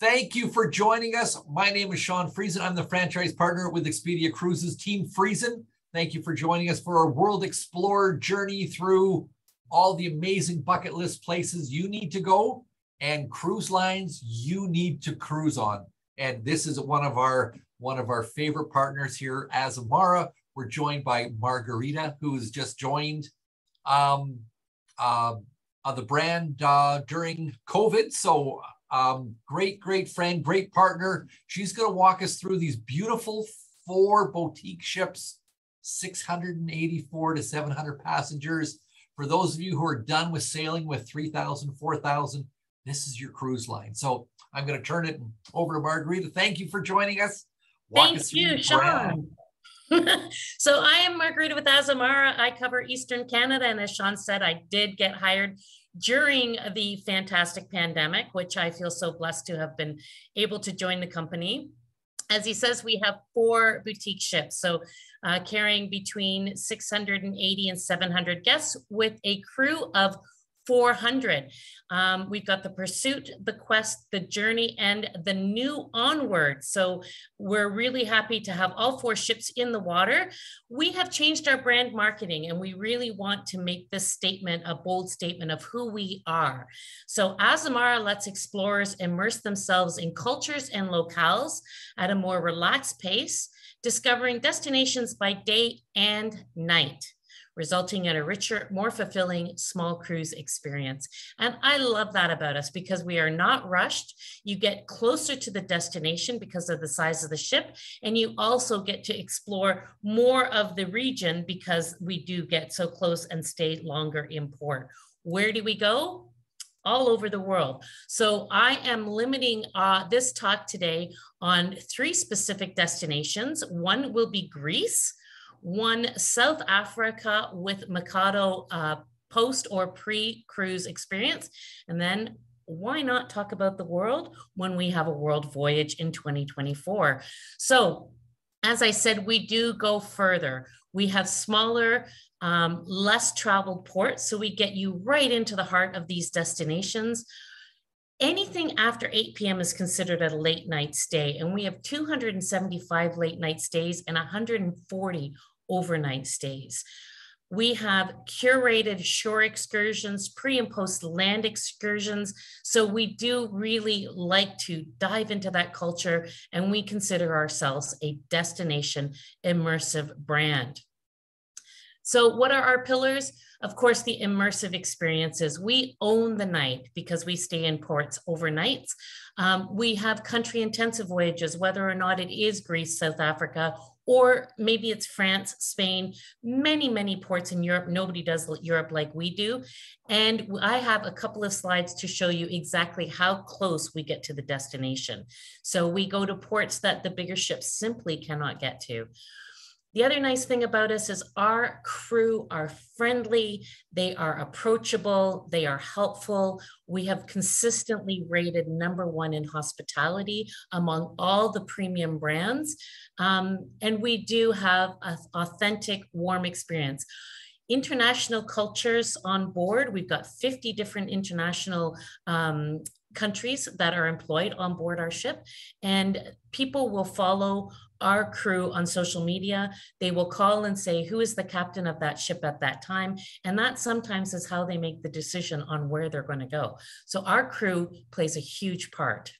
Thank you for joining us. My name is Sean Friesen. I'm the franchise partner with Expedia Cruises, Team Friesen. Thank you for joining us for our World Explorer journey through all the amazing bucket list places you need to go and cruise lines you need to cruise on. And this is one of our one of our favorite partners here, Azamara. We're joined by Margarita, who has just joined um, uh, uh, the brand uh, during COVID. So um, great, great friend, great partner. She's going to walk us through these beautiful four boutique ships, 684 to 700 passengers. For those of you who are done with sailing with 3,000, 4,000, this is your cruise line. So I'm going to turn it over to Margarita. Thank you for joining us. Walk Thank us you, Sean. so I am Margarita with Azamara. I cover Eastern Canada. And as Sean said, I did get hired during the fantastic pandemic, which I feel so blessed to have been able to join the company. As he says, we have four boutique ships, so uh, carrying between 680 and 700 guests with a crew of 400. Um, we've got the pursuit, the quest, the journey, and the new onward. So we're really happy to have all four ships in the water. We have changed our brand marketing and we really want to make this statement a bold statement of who we are. So Azamara lets explorers immerse themselves in cultures and locales at a more relaxed pace, discovering destinations by day and night resulting in a richer, more fulfilling small cruise experience. And I love that about us because we are not rushed. You get closer to the destination because of the size of the ship, and you also get to explore more of the region because we do get so close and stay longer in port. Where do we go? all over the world. So I am limiting uh, this talk today on three specific destinations. One will be Greece, one South Africa with Micato uh, post or pre cruise experience. And then why not talk about the world when we have a world voyage in 2024? So, as I said, we do go further. We have smaller, um, less traveled ports. So we get you right into the heart of these destinations. Anything after 8 p.m. is considered a late night stay. And we have 275 late night stays and 140 overnight stays. We have curated shore excursions, pre and post land excursions. So we do really like to dive into that culture and we consider ourselves a destination immersive brand. So, what are our pillars? Of course, the immersive experiences. We own the night because we stay in ports overnights. Um, we have country intensive voyages, whether or not it is Greece, South Africa, or maybe it's France, Spain, many, many ports in Europe. Nobody does Europe like we do. And I have a couple of slides to show you exactly how close we get to the destination. So we go to ports that the bigger ships simply cannot get to. The other nice thing about us is our crew are friendly, they are approachable, they are helpful. We have consistently rated number one in hospitality among all the premium brands. Um, and we do have an authentic, warm experience international cultures on board. We've got 50 different international um, countries that are employed on board our ship, and people will follow our crew on social media. They will call and say, Who is the captain of that ship at that time? And that sometimes is how they make the decision on where they're going to go. So our crew plays a huge part.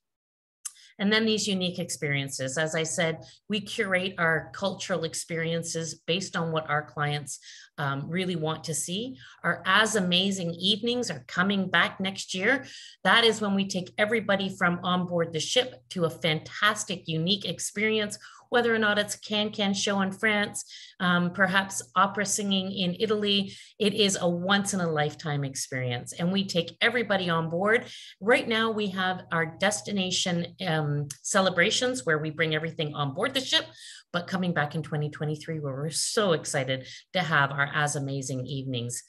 And then these unique experiences. As I said, we curate our cultural experiences based on what our clients um, really want to see. Our AzAmazing evenings are coming back next year. That is when we take everybody from on board the ship to a fantastic, unique experience whether or not it's a can-can show in France, um, perhaps opera singing in Italy. It is a once in a lifetime experience. And we take everybody on board. Right now, we have our destination um, celebrations where we bring everything on board the ship. But coming back in 2023, where we're so excited to have our AzAmazing evenings.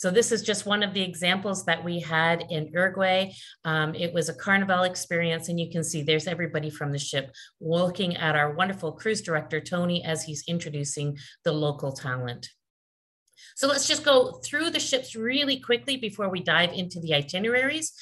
So this is just one of the examples that we had in Uruguay. Um, it was a carnival experience and you can see there's everybody from the ship looking at our wonderful cruise director, Tony, as he's introducing the local talent. So let's just go through the ships really quickly before we dive into the itineraries.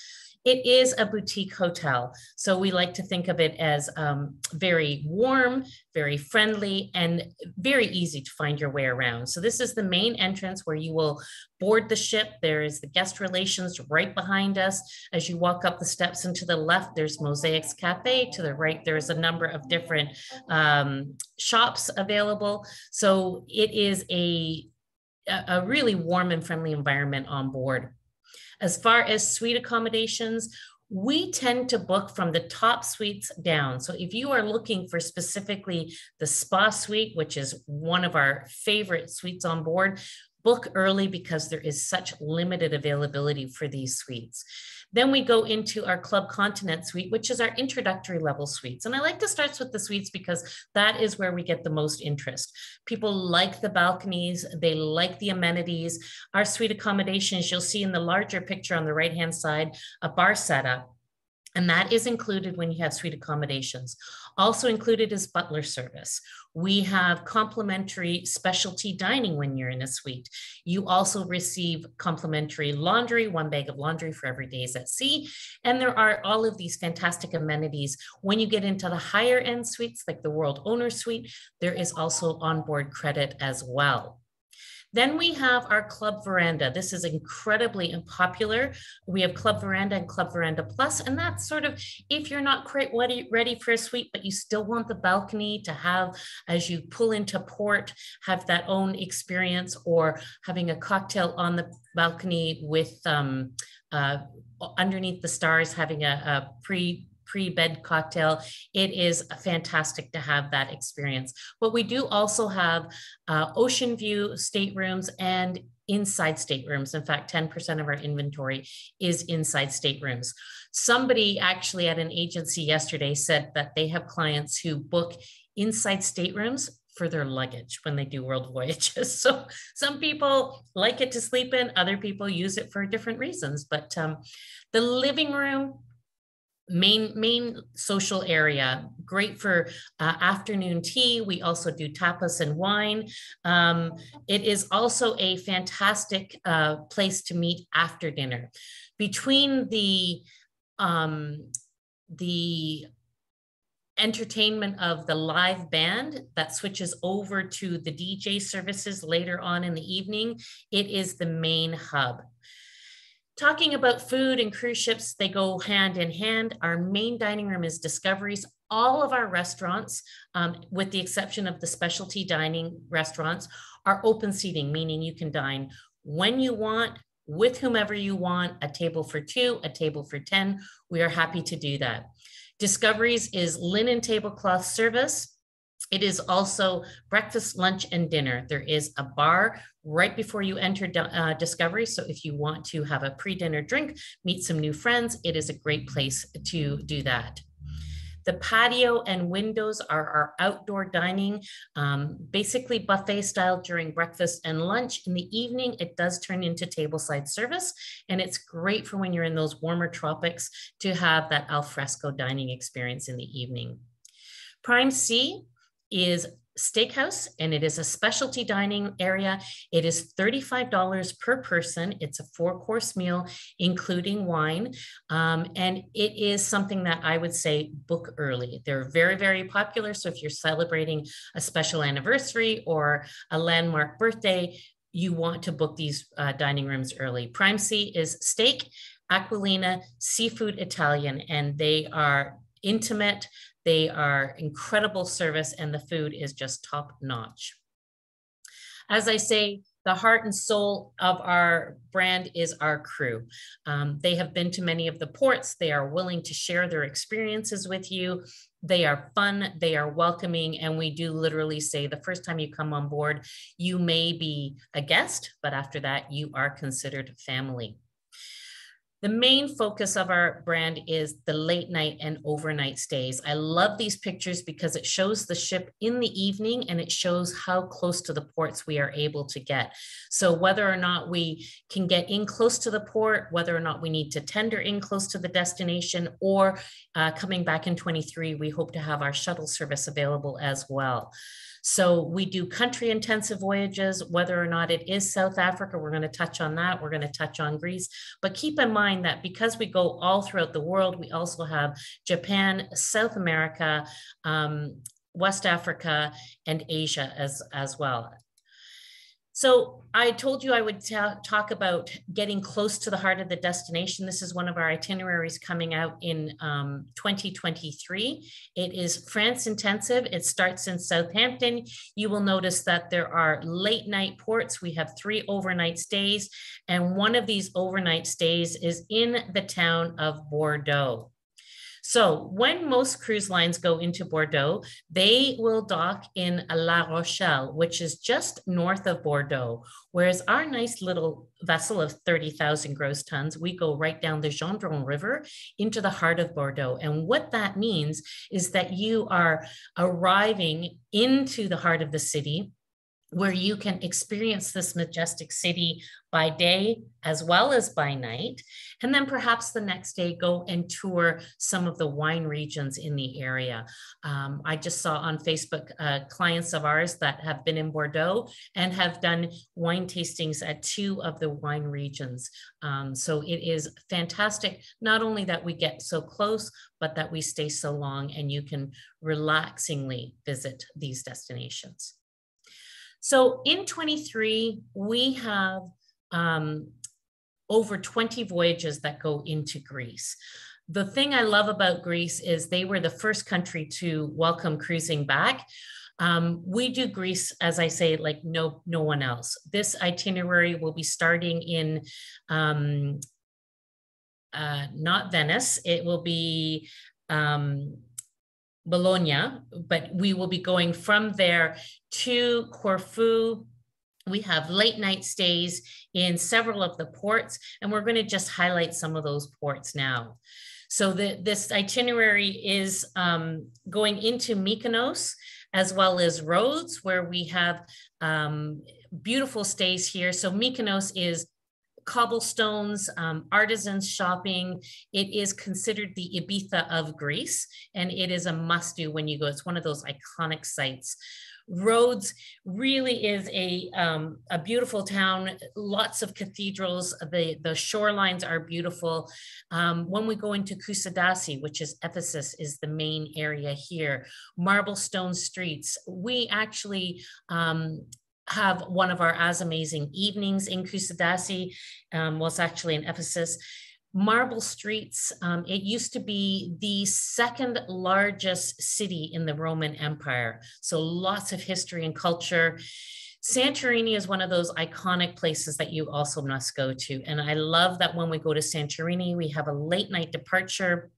It is a boutique hotel. So we like to think of it as um, very warm, very friendly, and very easy to find your way around. So this is the main entrance where you will board the ship. There is the guest relations right behind us. As you walk up the steps and to the left, there's Mosaics Cafe. To the right, there's a number of different um, shops available. So it is a, a really warm and friendly environment on board. As far as suite accommodations, we tend to book from the top suites down. So if you are looking for specifically the spa suite, which is one of our favorite suites on board, book early because there is such limited availability for these suites. Then we go into our Club Continent suite, which is our introductory level suites. And I like to start with the suites because that is where we get the most interest. People like the balconies, they like the amenities. Our suite accommodations, you'll see in the larger picture on the right hand side, a bar setup and that is included when you have suite accommodations. Also included is butler service. We have complimentary specialty dining when you're in a suite. You also receive complimentary laundry, one bag of laundry for every days at sea. And there are all of these fantastic amenities. When you get into the higher end suites, like the World Owner Suite, there is also onboard credit as well. Then we have our Club Veranda. This is incredibly popular. We have Club Veranda and Club Veranda Plus, and that's sort of if you're not quite ready, ready for a suite, but you still want the balcony to have as you pull into port, have that own experience, or having a cocktail on the balcony with um, uh, underneath the stars, having a, a pre pre-bed cocktail. It is fantastic to have that experience. But we do also have uh, ocean view staterooms and inside staterooms. In fact, 10% of our inventory is inside staterooms. Somebody actually at an agency yesterday said that they have clients who book inside staterooms for their luggage when they do world voyages. So some people like it to sleep in, other people use it for different reasons. But um, the living room main main social area. Great for uh, afternoon tea. We also do tapas and wine. Um, it is also a fantastic uh, place to meet after dinner. Between the um, the entertainment of the live band that switches over to the dj services later on in the evening it is the main hub Talking about food and cruise ships, they go hand in hand. Our main dining room is Discoveries. All of our restaurants, um, with the exception of the specialty dining restaurants, are open seating, meaning you can dine when you want, with whomever you want, a table for two, a table for 10. We are happy to do that. Discoveries is linen tablecloth service. It is also breakfast, lunch, and dinner. There is a bar right before you enter uh, Discovery. So if you want to have a pre-dinner drink, meet some new friends, it is a great place to do that. The patio and windows are our outdoor dining, um, basically buffet style during breakfast and lunch. In the evening, it does turn into tableside service, and it's great for when you're in those warmer tropics to have that alfresco dining experience in the evening. Prime C is steakhouse and it is a specialty dining area. It is $35 per person. It's a four course meal, including wine. Um, and it is something that I would say book early. They're very, very popular. So if you're celebrating a special anniversary or a landmark birthday, you want to book these uh, dining rooms early. Prime C is steak, Aqualina, seafood Italian, and they are intimate. They are incredible service and the food is just top notch. As I say, the heart and soul of our brand is our crew. Um, they have been to many of the ports. They are willing to share their experiences with you. They are fun, they are welcoming, and we do literally say the first time you come on board, you may be a guest, but after that, you are considered family. The main focus of our brand is the late night and overnight stays. I love these pictures because it shows the ship in the evening and it shows how close to the ports we are able to get. So whether or not we can get in close to the port, whether or not we need to tender in close to the destination, or uh, coming back in 23, we hope to have our shuttle service available as well. So we do country intensive voyages, whether or not it is South Africa, we're going to touch on that. We're going to touch on Greece. But keep in mind, that because we go all throughout the world, we also have Japan, South America, um, West Africa, and Asia as, as well. So I told you I would talk about getting close to the heart of the destination. This is one of our itineraries coming out in um, 2023. It is France intensive. It starts in Southampton. You will notice that there are late night ports. We have three overnight stays, and one of these overnight stays is in the town of Bordeaux. So when most cruise lines go into Bordeaux, they will dock in La Rochelle, which is just north of Bordeaux. Whereas our nice little vessel of 30,000 gross tons, we go right down the Gironde River into the heart of Bordeaux. And what that means is that you are arriving into the heart of the city where you can experience this majestic city by day as well as by night. And then perhaps the next day go and tour some of the wine regions in the area. Um, I just saw on Facebook uh, clients of ours that have been in Bordeaux and have done wine tastings at two of the wine regions. Um, so it is fantastic, not only that we get so close, but that we stay so long and you can relaxingly visit these destinations. So in 23, we have um, over 20 voyages that go into Greece. The thing I love about Greece is they were the first country to welcome cruising back. Um, we do Greece, as I say, like no no one else. This itinerary will be starting in um, uh, not Venice. It will be um, Bologna, but we will be going from there to Corfu. We have late night stays in several of the ports, and we're going to just highlight some of those ports now. So the, this itinerary is um, going into Mykonos as well as Rhodes, where we have um, beautiful stays here. So Mykonos is cobblestones, um, artisans shopping. It is considered the Ibiza of Greece, and it is a must do when you go. It's one of those iconic sites. Rhodes really is a, um, a beautiful town, lots of cathedrals. The, the shorelines are beautiful. Um, when we go into Kusadasi, which is Ephesus, is the main area here, marble stone streets. We actually um, have one of our AzAmazing evenings in Kusadasi, um, was actually in Ephesus. Marble Streets, um, it used to be the second largest city in the Roman Empire. So lots of history and culture. Santorini is one of those iconic places that you also must go to. And I love that when we go to Santorini, we have a late night departure.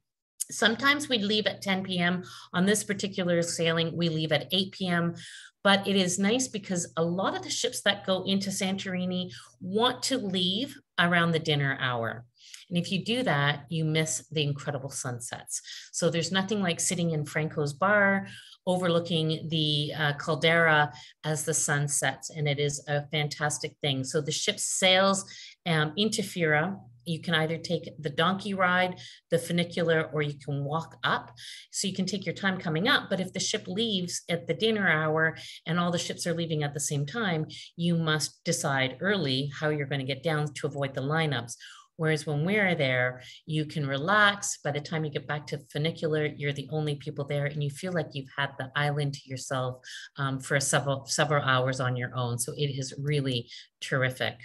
Sometimes we leave at 10 p.m. On this particular sailing, we leave at 8 p.m. But it is nice because a lot of the ships that go into Santorini want to leave around the dinner hour. And if you do that, you miss the incredible sunsets. So there's nothing like sitting in Franco's bar overlooking the uh, caldera as the sun sets. And it is a fantastic thing. So the ship sails um, into Fira you can either take the donkey ride, the funicular, or you can walk up. So you can take your time coming up. But if the ship leaves at the dinner hour and all the ships are leaving at the same time, you must decide early how you're going to get down to avoid the lineups. Whereas when we're there, you can relax. By the time you get back to funicular, you're the only people there, and you feel like you've had the island to yourself um, for several several hours on your own. So it is really terrific.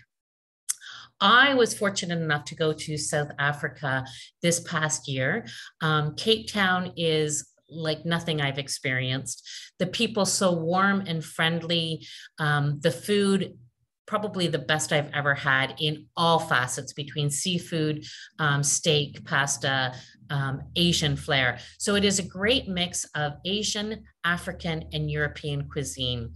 I was fortunate enough to go to South Africa this past year. Um, Cape Town is like nothing I've experienced. The people so warm and friendly. Um, the food probably the best I've ever had in all facets between seafood, um, steak, pasta, um, Asian flair. So it is a great mix of Asian, African, and European cuisine.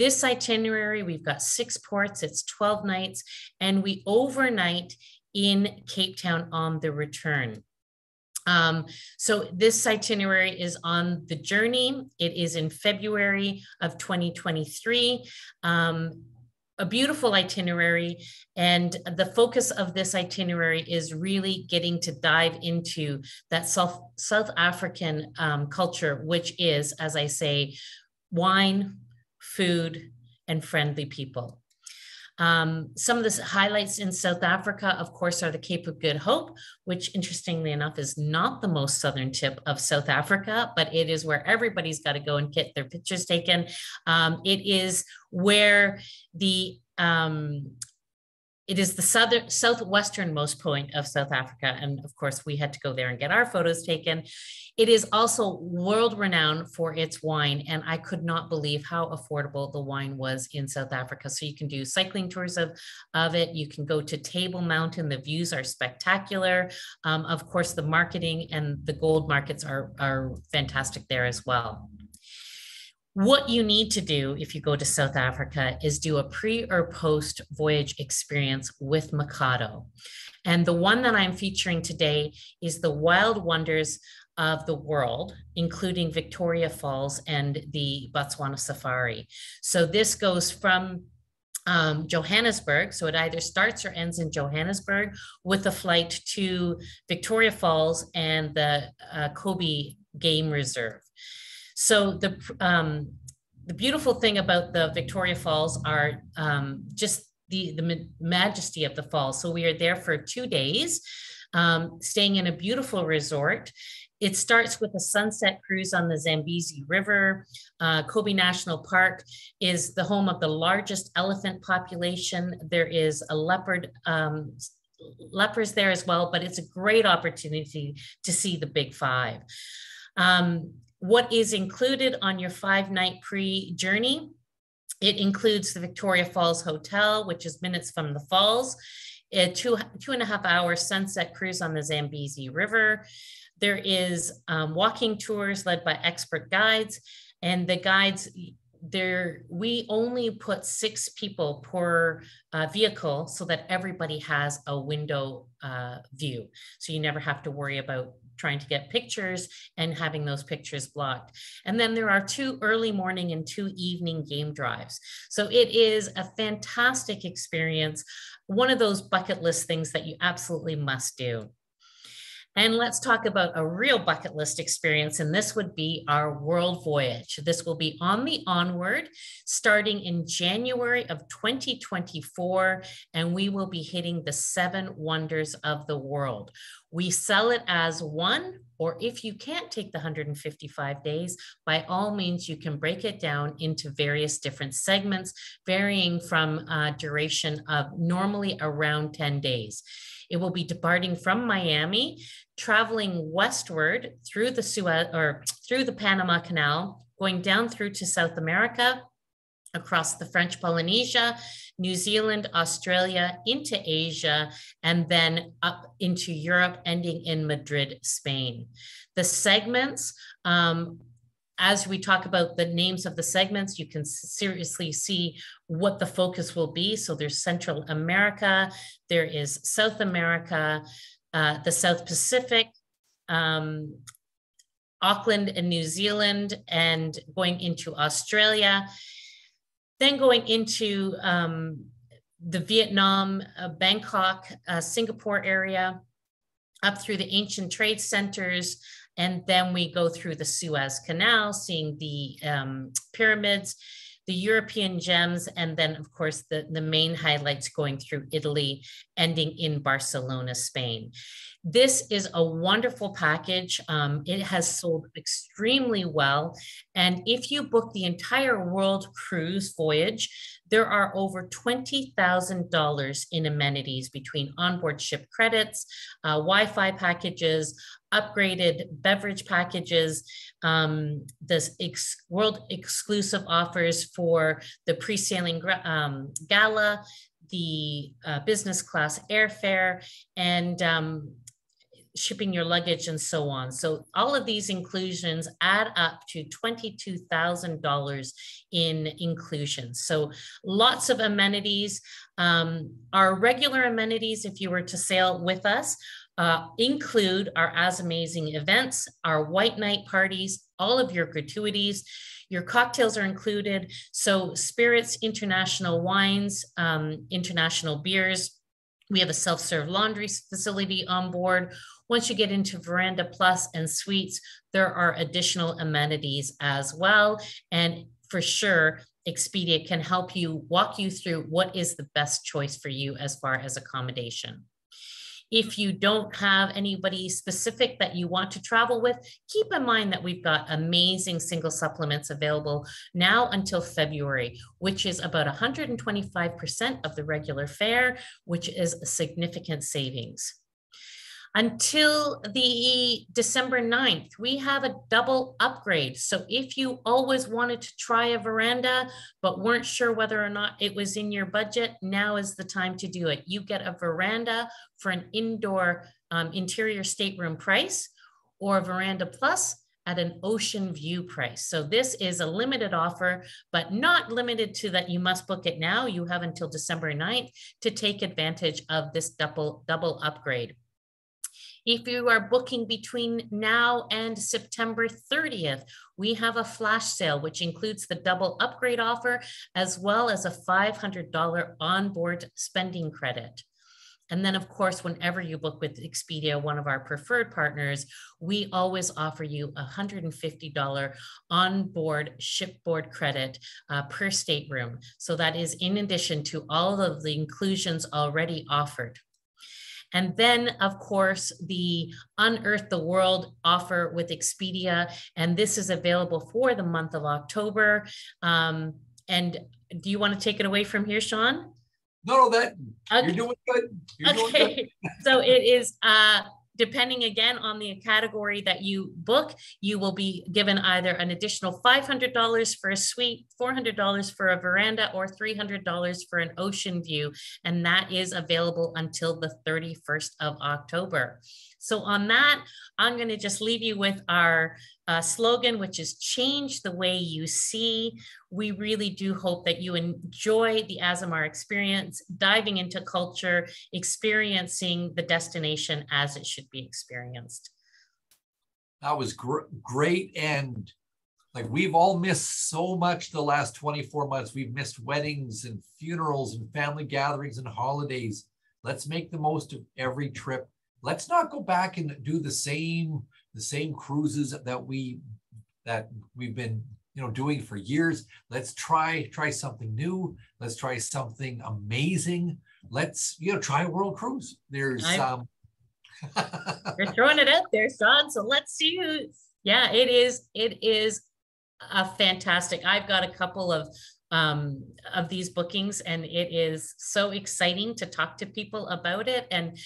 This itinerary, we've got six ports, it's 12 nights, and we overnight in Cape Town on the return. Um, so this itinerary is on the journey. It is in February of 2023. Um, a beautiful itinerary. And the focus of this itinerary is really getting to dive into that South, South African um, culture, which is, as I say, wine, food, and friendly people. Um, some of the highlights in South Africa, of course, are the Cape of Good Hope, which interestingly enough is not the most southern tip of South Africa, but it is where everybody's got to go and get their pictures taken. Um, it is where the um, it is the southern southwesternmost point of South Africa, and of course, we had to go there and get our photos taken. It is also world renowned for its wine, and I could not believe how affordable the wine was in South Africa. So you can do cycling tours of, of it. You can go to Table Mountain. The views are spectacular. Um, of course, the marketing and the gold markets are, are fantastic there as well. What you need to do if you go to South Africa is do a pre or post voyage experience with Micato. And the one that I'm featuring today is the wild wonders of the world, including Victoria Falls and the Botswana Safari. So this goes from um, Johannesburg. So it either starts or ends in Johannesburg with a flight to Victoria Falls and the uh, Chobe Game Reserve. So the um, the beautiful thing about the Victoria Falls are um, just the the majesty of the falls. So we are there for two days, um, staying in a beautiful resort. It starts with a sunset cruise on the Zambezi River. Uh, Chobe National Park is the home of the largest elephant population. There is a leopard um, lepers there as well, but it's a great opportunity to see the big five. Um, what is included on your five night pre journey. It includes the Victoria Falls Hotel, which is minutes from the falls, a two, two and a half hour sunset cruise on the Zambezi River. There is um, walking tours led by expert guides, and the guides there we only put six people per uh, vehicle so that everybody has a window uh, view so you never have to worry about trying to get pictures and having those pictures blocked. And then there are two early morning and two evening game drives. So it is a fantastic experience. One of those bucket list things that you absolutely must do. And let's talk about a real bucket list experience, and this would be our world voyage. This will be on the Onward starting in January of 2024, and we will be hitting the seven wonders of the world. We sell it as one, or if you can't take the 155 days, by all means, you can break it down into various different segments, varying from uh, duration of normally around 10 days. It will be departing from Miami, traveling westward through the Suez or through the Panama Canal, going down through to South America, across the French Polynesia, New Zealand, Australia, into Asia, and then up into Europe, ending in Madrid, Spain. The segments um, as we talk about the names of the segments, you can seriously see what the focus will be. So there's Central America, there is South America, uh, the South Pacific, um, Auckland and New Zealand, and going into Australia, then going into um, the Vietnam, uh, Bangkok, uh, Singapore area, up through the ancient trade centers, and then we go through the Suez Canal, seeing the um, pyramids, the European gems, and then, of course, the, the main highlights going through Italy, ending in Barcelona, Spain. This is a wonderful package. Um, it has sold extremely well. And if you book the entire world cruise voyage, there are over $20,000 in amenities between onboard ship credits, uh, Wi Fi packages, upgraded beverage packages, um, this ex world exclusive offers for the pre sailing um, gala, the uh, business class airfare, and um, shipping your luggage and so on. So all of these inclusions add up to $22,000 in inclusions. So lots of amenities. Um, our regular amenities, if you were to sail with us, uh, include our AzAmazing events, our white night parties, all of your gratuities. Your cocktails are included. So spirits, international wines, um, international beers. We have a self-serve laundry facility on board. Once you get into Veranda Plus and suites, there are additional amenities as well. And for sure, Expedia can help you walk you through what is the best choice for you as far as accommodation. If you don't have anybody specific that you want to travel with, keep in mind that we've got amazing single supplements available now until February, which is about 125% of the regular fare, which is a significant savings. Until the December 9th, we have a double upgrade. So if you always wanted to try a veranda, but weren't sure whether or not it was in your budget, now is the time to do it. You get a veranda for an indoor um, interior stateroom price or veranda plus at an ocean view price. So this is a limited offer, but not limited to that you must book it now. You have until December 9th to take advantage of this double, double upgrade. If you are booking between now and September 30th, we have a flash sale, which includes the double upgrade offer, as well as a $500 onboard spending credit. And then, of course, whenever you book with Expedia, one of our preferred partners, we always offer you a $150 onboard shipboard credit uh, per stateroom. So that is in addition to all of the inclusions already offered. And then, of course, the Unearth the World offer with Expedia. And this is available for the month of October. Um, and do you want to take it away from here, Sean? No, no, that okay. you're doing good. You're okay. Doing good. so it is uh depending again on the category that you book, you will be given either an additional $500 for a suite, $400 for a veranda, or $300 for an ocean view. And that is available until the 31st of October. So on that, I'm going to just leave you with our uh, slogan, which is change the way you see. We really do hope that you enjoy the Azamara experience, diving into culture, experiencing the destination as it should be experienced. That was gr great. And like we've all missed so much the last 24 months. We've missed weddings and funerals and family gatherings and holidays. Let's make the most of every trip let's not go back and do the same the same cruises that we that we've been you know doing for years. Let's try try something new. Let's try something amazing. Let's you know try a world cruise. There's I'm, um you're throwing it out there son so let's see who yeah it is it is a fantastic i've got a couple of um, of these bookings and it is so exciting to talk to people about it and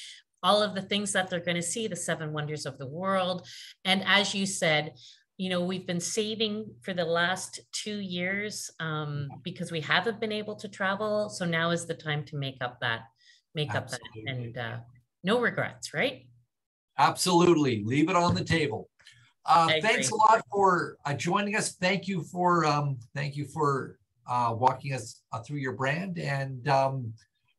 all of the things that they're going to see, the seven wonders of the world. And as you said, you know, we've been saving for the last two years um, because we haven't been able to travel. So now is the time to make up that, make Absolutely. up that, and uh, no regrets, right? Absolutely. Leave it on the table. Uh, thanks a lot for uh, joining us. Thank you for um, thank you for uh, walking us uh, through your brand and um,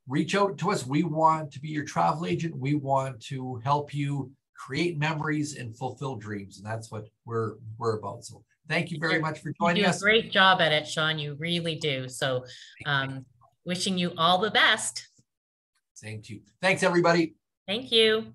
reach out to us. We want to be your travel agent. We want to help you create memories and fulfill dreams. And that's what we're we're about. So thank you very much for joining you do us. A great job at it, Sean. You really do. So um, wishing you all the best. Same to you. Thanks, everybody. Thank you.